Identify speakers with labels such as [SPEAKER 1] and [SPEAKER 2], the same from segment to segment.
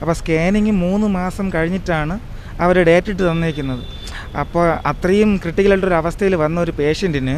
[SPEAKER 1] അപ്പോൾ സ്കാനിങ് മൂന്ന് മാസം കഴിഞ്ഞിട്ടാണ് അവർ ഡേറ്റ് ഇട്ട് തന്നേക്കുന്നത്. അപ്പോൾ അത്രയും ക്രിട്ടിക്കലായിട്ടൊരു അവസ്ഥയിൽ വന്ന ഒരു പേഷ്യന്റിന്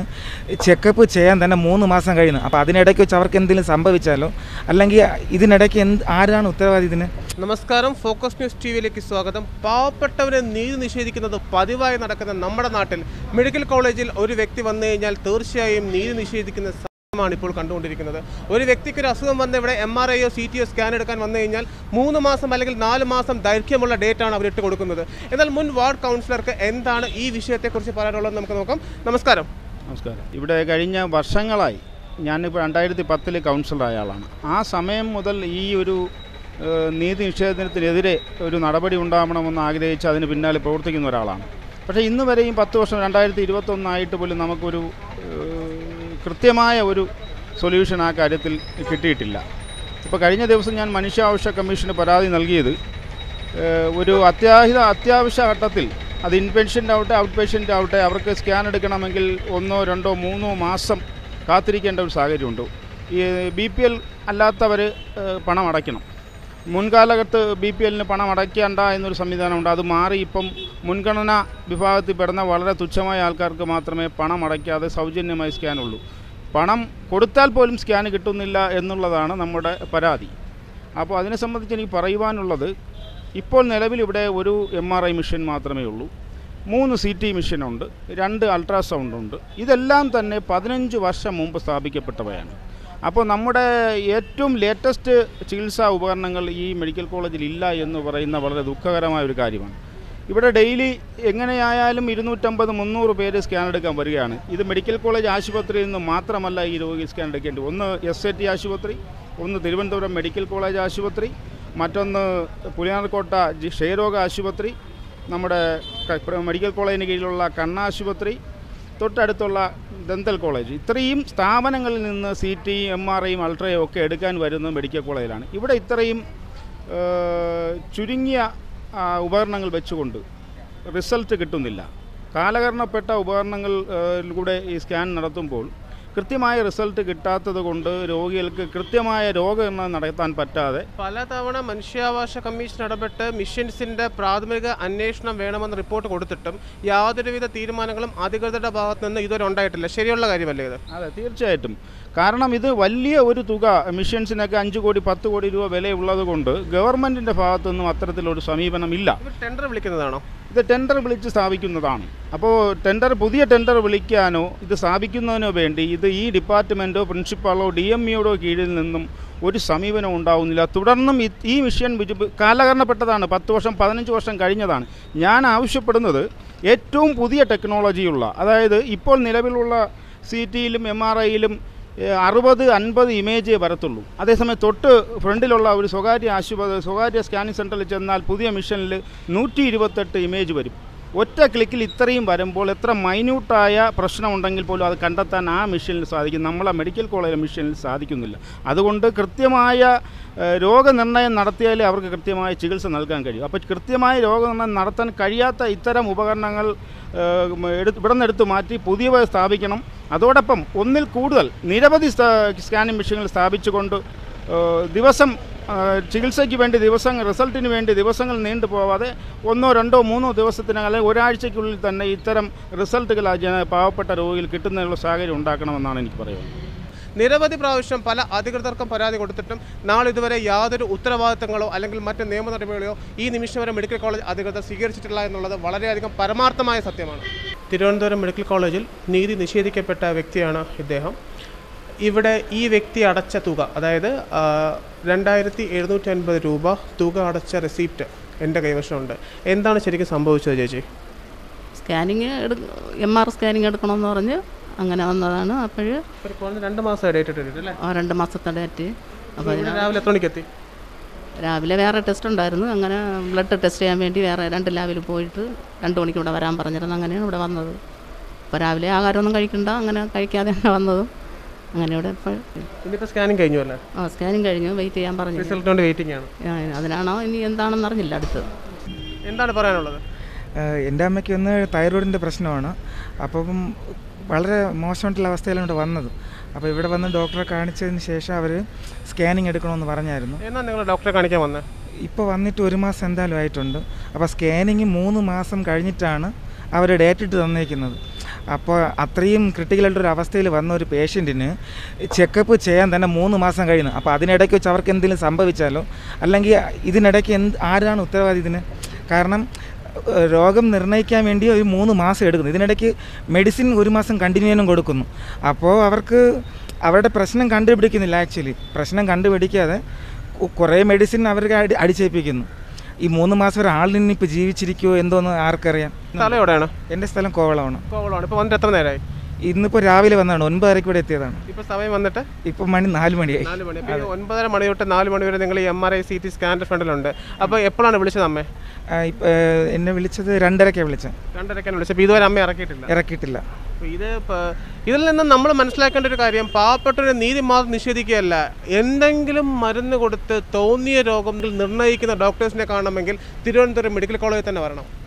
[SPEAKER 1] ചെക്കപ്പ് ചെയ്യാൻ തന്നെ മൂന്ന് മാസം കഴിയുന്നു. അപ്പോൾ അതിനിടയ്ക്ക് വെച്ച് അവർക്ക് എന്തെങ്കിലും സംഭവിച്ചാലോ? അല്ലെങ്കിൽ ഇതിനിടയ്ക്ക് എന്ത് ആരാണ് ഉത്തരവാദി ഇതിന്?
[SPEAKER 2] നമസ്കാരം. ഫോക്കസ് ന്യൂസ് ടി വിയിലേക്ക് സ്വാഗതം. പാവപ്പെട്ടവരെ നീതി നിഷേധിക്കുന്നത് പതിവായി നടക്കുന്ന നമ്മുടെ നാട്ടിൽ മെഡിക്കൽ കോളേജിൽ ഒരു വ്യക്തി വന്നു കഴിഞ്ഞാൽ തീർച്ചയായും നീതി നിഷേധിക്കുന്ന ാണ് ഇപ്പോൾ കണ്ടുകൊണ്ടിരിക്കുന്നത്. ഒരു വ്യക്തിക്ക് ഒരു അസുഖം വന്ന് ഇവിടെ എം ആർ ഐയോ സി ടി ഒ സ്കാൻ എടുക്കാൻ വന്നു കഴിഞ്ഞാൽ മൂന്ന് മാസം അല്ലെങ്കിൽ നാല് മാസം ദൈർഘ്യമുള്ള ഡേറ്റ് ആണ് അവർ ഇട്ട് കൊടുക്കുന്നത്. എന്നാൽ മുൻ വാർഡ് കൗൺസിലർക്ക് എന്താണ് ഈ വിഷയത്തെക്കുറിച്ച് പറയാനുള്ളത് നമുക്ക് നോക്കാം. നമസ്കാരം.
[SPEAKER 3] നമസ്കാരം. ഇവിടെ കഴിഞ്ഞ വർഷങ്ങളായി ഞാനിപ്പോൾ രണ്ടായിരത്തി പത്തിൽ കൗൺസിലറായ ആളാണ് ആ സമയം മുതൽ ഈ ഒരു നീതി നിഷേധത്തിനെതിരെ ഒരു നടപടി ഉണ്ടാവണമെന്ന് ആഗ്രഹിച്ച് അതിന് പിന്നാലെ പ്രവർത്തിക്കുന്ന ഒരാളാണ്. പക്ഷേ ഇന്ന് വരെയും പത്ത് വർഷം രണ്ടായിരത്തി ഇരുപത്തൊന്നായിട്ട് പോലും നമുക്കൊരു കൃത്യമായ ഒരു സൊല്യൂഷൻ ആ കാര്യത്തിൽ കിട്ടിയിട്ടില്ല. ഇപ്പോൾ കഴിഞ്ഞ ദിവസം ഞാൻ മനുഷ്യാവശ്യ കമ്മീഷന് പരാതി നൽകിയത് ഒരു അത്യാഹിത അത്യാവശ്യ ഘട്ടത്തിൽ അത് ഇൻപേഷ്യന്റ് ആവട്ടെ ഔട്ട് പേഷ്യന്റ് ആവട്ടെ അവർക്ക് സ്കാൻ എടുക്കണമെങ്കിൽ ഒന്നോ രണ്ടോ മൂന്നോ മാസം കാത്തിരിക്കേണ്ട ഒരു സാഹചര്യമുണ്ട്. ഈ ബി പി എൽ അല്ലാത്തവർ പണം അടയ്ക്കണം. മുൻകാലത്ത് ബി പി എല്ലിന് പണം അടയ്ക്കേണ്ട എന്നൊരു സംവിധാനമുണ്ട്. അത് മാറി ഇപ്പം മുൻഗണന വിഭാഗത്തിൽ പെടുന്ന വളരെ തുച്ഛമായ ആൾക്കാർക്ക് മാത്രമേ പണം അടയ്ക്കാതെ സൗജന്യമായി സ്കാനുള്ളൂ. പണം കൊടുത്താൽ പോലും സ്കാൻ കിട്ടുന്നില്ല എന്നുള്ളതാണ് നമ്മുടെ പരാതി. അപ്പോൾ അതിനെ സംബന്ധിച്ച് എനിക്ക് പറയുവാനുള്ളത് ഇപ്പോൾ നിലവിൽ ഇവിടെ ഒരു എം ആർ ഐ മെഷീൻ മാത്രമേ ഉള്ളൂ. മൂന്ന് സി ടി മെഷീനുണ്ട് രണ്ട് അൾട്രാസൗണ്ട് ഉണ്ട്. ഇതെല്ലാം തന്നെ പതിനഞ്ച് വർഷം മുമ്പ് സ്ഥാപിക്കപ്പെട്ടവയാണ്. അപ്പോൾ നമ്മുടെ ഏറ്റവും ലേറ്റസ്റ്റ് ചികിത്സാ ഉപകരണങ്ങൾ ഈ മെഡിക്കൽ കോളേജിൽ ഇല്ല എന്ന് പറയുന്ന വളരെ ദുഃഖകരമായ ഒരു കാര്യമാണ്. ഇവിടെ ഡെയിലി എങ്ങനെയായാലും ഇരുന്നൂറ്റമ്പത് മുന്നൂറ് പേര് സ്കാൻ എടുക്കാൻ വരികയാണ്. ഇത് മെഡിക്കൽ കോളേജ് ആശുപത്രിയിൽ നിന്ന് മാത്രമല്ല ഈ രോഗി സ്കാൻ എടുക്കേണ്ടി ഒന്ന് എസ് എ ടി ആശുപത്രി ഒന്ന് തിരുവനന്തപുരം മെഡിക്കൽ കോളേജ് ആശുപത്രി മറ്റൊന്ന് പുലിയാർക്കോട്ട ക്ഷയരോഗ ആശുപത്രി നമ്മുടെ മെഡിക്കൽ കോളേജിന് കീഴിലുള്ള കണ്ണാശുപത്രി തൊട്ടടുത്തുള്ള ദന്തൽ കോളേജ് ഇത്രയും സ്ഥാപനങ്ങളിൽ നിന്ന് സി ടി എം ആർ ഐയും അൾട്രയും ഒക്കെ എടുക്കാൻ വരുന്നത് മെഡിക്കൽ കോളേജിലാണ് ഇവിടെ ഇത്രയും ചുരുങ്ങിയ ഉപകരണങ്ങൾ വെച്ചുകൊണ്ട് റിസൾട്ട് കിട്ടുന്നില്ല. കാലകരണപ്പെട്ട ഉപകരണങ്ങളിലൂടെ ഈ സ്കാൻ നടത്തുമ്പോൾ കൃത്യമായ റിസൾട്ട് കിട്ടാത്തത് കൊണ്ട് രോഗികൾക്ക് കൃത്യമായ രോഗനിർണയം നടത്താൻ പറ്റാതെ
[SPEAKER 2] പലതവണ മനുഷ്യാവകാശ കമ്മീഷൻ ഇടപെട്ട് മിഷൻസിന്റെ പ്രാഥമിക അന്വേഷണം വേണമെന്ന് റിപ്പോർട്ട് കൊടുത്തിട്ടും യാതൊരുവിധ തീരുമാനങ്ങളും അധികൃതരുടെ ഭാഗത്ത് നിന്ന് ഇതുവരെ ഉണ്ടായിട്ടില്ല. ശരിയുള്ള കാര്യമല്ലേ ഇത്?
[SPEAKER 3] അതെ തീർച്ചയായിട്ടും. കാരണം ഇത് വലിയ ഒരു തുക മിഷൻസിനൊക്കെ അഞ്ച് കോടി പത്ത് കോടി രൂപ വിലയുള്ളത് കൊണ്ട് ഗവൺമെന്റിന്റെ ഭാഗത്തുനിന്നും അത്തരത്തിലൊരു സമീപനം
[SPEAKER 2] ഇല്ല ടെൻഡർ വിളിക്കുന്നതാണോ?
[SPEAKER 3] ഇത് ടെൻഡർ വിളിച്ച് സ്ഥാപിക്കുന്നതാണ്. അപ്പോൾ ടെൻഡർ പുതിയ ടെൻഡർ വിളിക്കാനോ ഇത് സ്ഥാപിക്കുന്നതിനോ വേണ്ടി ഇത് ഈ ഡിപ്പാർട്ട്മെന്റോ പ്രിൻസിപ്പാളോ ഡി എം ഇയുടെ കീഴിൽ നിന്നും ഒരു സമീപനം ഉണ്ടാവുന്നില്ല. തുടർന്നും ഈ- മിഷൻ കാലഹരണപ്പെട്ടതാണ്. പത്ത് വർഷം പതിനഞ്ച് വർഷം കഴിഞ്ഞതാണ്. ഞാൻ ആവശ്യപ്പെടുന്നത് ഏറ്റവും പുതിയ ടെക്നോളജിയുള്ള അതായത് ഇപ്പോൾ നിലവിലുള്ള സി ടിയിലും എം ആർ ഐയിലും അറുപത് അൻപത് ഇമേജേ വരത്തുള്ളൂ. അതേസമയം തൊട്ട് ഫ്രണ്ടിലുള്ള ഒരു സ്വകാര്യ ആശുപത്രി സ്വകാര്യ സ്കാനിങ് സെന്ററിൽ ചെന്നാൽ പുതിയ മിഷനിൽ നൂറ്റി ഇരുപത്തെട്ട് ഇമേജ് വരും. ഒറ്റ ക്ലിക്കിൽ ഇത്രയും വരുമ്പോൾ എത്ര മൈന്യൂട്ടായ പ്രശ്നമുണ്ടെങ്കിൽ പോലും അത് കണ്ടെത്താൻ ആ മെഷീനിൽ സാധിക്കും. നമ്മളെ മെഡിക്കൽ കോളേജിലെ മിഷനിൽ സാധിക്കുന്നില്ല. അതുകൊണ്ട് കൃത്യമായ രോഗനിർണയം നടത്തിയാലേ അവർക്ക് കൃത്യമായ ചികിത്സ നൽകാൻ കഴിയും. അപ്പോൾ കൃത്യമായ രോഗനിർണയം നടത്താൻ കഴിയാത്ത ഇത്തരം ഉപകരണങ്ങൾ എടുത്ത് ഇവിടെ നിന്ന് മാറ്റി പുതിയവ സ്ഥാപിക്കണം. അതോടൊപ്പം ഒന്നിൽ കൂടുതൽ നിരവധി സ്കാനിങ് മെഷീനുകൾ സ്ഥാപിച്ചുകൊണ്ട് ദിവസം ചികിത്സയ്ക്ക് വേണ്ടി ദിവസം റിസൾട്ടിന് വേണ്ടി ദിവസങ്ങൾ നീണ്ടു പോവാതെ ഒന്നോ രണ്ടോ മൂന്നോ ദിവസത്തിനകം അല്ലെങ്കിൽ ഒരാഴ്ചയ്ക്കുള്ളിൽ തന്നെ ഇത്തരം റിസൾട്ടുകൾ പാവപ്പെട്ട രോഗികൾ കിട്ടുന്നതിനുള്ള സാഹചര്യം ഉണ്ടാക്കണമെന്നാണ് എനിക്ക് പറയുന്നത്.
[SPEAKER 2] നിരവധി പ്രാവശ്യം പല അധികൃതർക്കും പരാതി കൊടുത്തിട്ടും നാളിതുവരെ യാതൊരു ഉത്തരവാദിത്തങ്ങളോ അല്ലെങ്കിൽ മറ്റ് നിയമ നടപടികളോ ഈ നിമിഷം വരെ മെഡിക്കൽ കോളേജ് അധികൃതർ സ്വീകരിച്ചിട്ടില്ല എന്നുള്ളത് വളരെയധികം പരമാർത്ഥമായ സത്യമാണ്. തിരുവനന്തപുരം മെഡിക്കൽ കോളേജിൽ നീതി നിഷേധിക്കപ്പെട്ട വ്യക്തിയാണ് ഇദ്ദേഹം. ഇവിടെ ഈ വ്യക്തി അടച്ച തുക അതായത് രണ്ടായിരത്തി എഴുന്നൂറ്റി അൻപത് രൂപ തുക അടച്ച റെസീപ്റ്റ് എന്റെ കൈവശമുണ്ട്. എന്താണ് ശരിക്കും സംഭവിച്ചത് ചേച്ചി?
[SPEAKER 4] സ്കാനിങ് എടു എം ആർ സ്കാനിങ് എടുക്കണമെന്ന് പറഞ്ഞ് അങ്ങനെ വന്നതാണ്. അപ്പോൾ
[SPEAKER 2] രണ്ട് മാസം ഡേറ്റ് അല്ലേ?
[SPEAKER 4] ആ രണ്ട് മാസത്തെ ഡേറ്റ്. അപ്പോൾ
[SPEAKER 2] രാവിലെ എത്ര മണിക്ക് എത്തി?
[SPEAKER 4] രാവിലെ വേറെ ടെസ്റ്റ് ഉണ്ടായിരുന്നു. അങ്ങനെ ബ്ലഡ് ടെസ്റ്റ് ചെയ്യാൻ വേണ്ടി വേറെ രണ്ട് ലാബിൽ പോയിട്ട് രണ്ട് മണിക്ക് ഇവിടെ വരാൻ പറഞ്ഞിരുന്നു. അങ്ങനെയാണ് ഇവിടെ വന്നത്. അപ്പോൾ രാവിലെ ആഹാരമൊന്നും കഴിക്കണ്ട. അങ്ങനെ കഴിക്കാതെയാണ് വന്നതും. അങ്ങനെ ഇവിടെ ഇപ്പോൾ
[SPEAKER 2] സ്കാനിങ് കഴിഞ്ഞു അല്ലേ?
[SPEAKER 4] ആ സ്കാനിങ് കഴിഞ്ഞു. വെയിറ്റ് ചെയ്യാൻ പറഞ്ഞു
[SPEAKER 2] റിസൾട്ടിന് വെയിറ്റിംഗ് ആണ്.
[SPEAKER 4] ആ, അതിനാണോ ഇനി എന്താണെന്ന് അറിഞ്ഞില്ല അടുത്ത്
[SPEAKER 2] എന്താണ് പറയാനുള്ളത്?
[SPEAKER 1] എന്റെ അമ്മയ്ക്ക് ഒന്ന് തൈറോയിഡിന്റെ പ്രശ്നമാണ്. അപ്പം വളരെ മോശമായിട്ടുള്ള അവസ്ഥയിലാണ് ഇവിടെ വന്നത്. അപ്പോൾ ഇവിടെ വന്ന് ഡോക്ടറെ കാണിച്ചതിന് ശേഷം അവർ സ്കാനിങ് എടുക്കണമെന്ന് പറഞ്ഞായിരുന്നു.
[SPEAKER 2] എന്നാ നിങ്ങൾ ഡോക്ടറെ കാണിക്കാൻ വന്നത്
[SPEAKER 1] ഇപ്പോൾ വന്നിട്ട് ഒരു മാസം എന്തായാലും ആയിട്ടുണ്ട്. അപ്പോൾ സ്കാനിങ് മൂന്ന് മാസം കഴിഞ്ഞിട്ടാണ് അവർ ഡേറ്റ് ഇട്ട് തന്നേക്കുന്നത്. അപ്പോൾ അത്രയും ക്രിട്ടിക്കലായിട്ടൊരു അവസ്ഥയിൽ വന്ന ഒരു പേഷ്യന്റിന് ചെക്കപ്പ് ചെയ്യാൻ തന്നെ മൂന്ന് മാസം കഴിയുന്നു. അപ്പോൾ അതിനിടയ്ക്ക് വെച്ച് അവർക്ക് എന്തെങ്കിലും സംഭവിച്ചാലോ? അല്ലെങ്കിൽ ഇതിനിടയ്ക്ക് എന്ത് ആരാണ് ഉത്തരവാദി ഇതിന്? കാരണം രോഗം നിർണയിക്കാൻ വേണ്ടി ഒരു മൂന്ന് മാസം എടുക്കുന്നു. ഇതിനിടയ്ക്ക് മെഡിസിൻ ഒരു മാസം കണ്ടിന്യൂനും കൊടുക്കുന്നു. അപ്പോൾ അവർക്ക് അവരുടെ പ്രശ്നം കണ്ടുപിടിക്കുന്നില്ല ആക്ച്വലി പ്രശ്നം കണ്ടുപിടിക്കാതെ കുറേ മെഡിസിൻ അവർക്ക് അടി അടിച്ചേൽപ്പിക്കുന്നു. ഈ മൂന്ന് മാസം ഒരാളിനിപ്പോൾ ജീവിച്ചിരിക്കുമോ എന്തോന്ന് ആർക്കറിയാം.
[SPEAKER 2] സ്ഥലം എവിടെയാണ്?
[SPEAKER 1] എന്റെ സ്ഥലം കോവളമാണ്.
[SPEAKER 2] കോവളമാണ്. ഇപ്പോൾ വന്നിട്ട് എത്ര നേരമായി
[SPEAKER 1] ഇന്നിപ്പോൾ രാവിലെ വന്നതാണ് ഒൻപതരയ്ക്ക് ഇവിടെ എത്തിയതാണ്.
[SPEAKER 2] ഇപ്പോൾ സമയം വന്നിട്ട്?
[SPEAKER 1] ഇപ്പൊ മണി നാല് മണിയായി.
[SPEAKER 2] നാല് മണി. അപ്പോൾ ഈ ഒൻപതര മണി തൊട്ട് നാല് മണി വരെ നിങ്ങൾ M R I C T സ്കാനിന്റെ ഫ്രണ്ടിലുണ്ട്. അപ്പോൾ എപ്പോഴാണ് വിളിച്ചത് അമ്മേ?
[SPEAKER 1] ഇപ്പ- എന്നെ വിളിച്ചത് രണ്ടരക്കാണ് വിളിച്ചത്.
[SPEAKER 2] രണ്ടരക്കാണ് വിളിച്ചത്. അപ്പോൾ ഇതുവരെ അമ്മ ഇറക്കിയിട്ടില്ല.
[SPEAKER 1] ഇറക്കിയിട്ടില്ല.
[SPEAKER 2] ഇത് ഇതിൽ നിന്ന് നമ്മൾ മനസ്സിലാക്കേണ്ട ഒരു കാര്യം പാവപ്പെട്ടൊരു നീതി മാത്രം നിഷേധിക്കുകയല്ല. എന്തെങ്കിലും മരുന്ന് കൊടുത്ത് തോന്നിയ രോഗം നിർണയിക്കുന്ന ഡോക്ടേഴ്സിനെ കാണണമെങ്കിൽ തിരുവനന്തപുരം മെഡിക്കൽ കോളേജിൽ തന്നെ വരണം.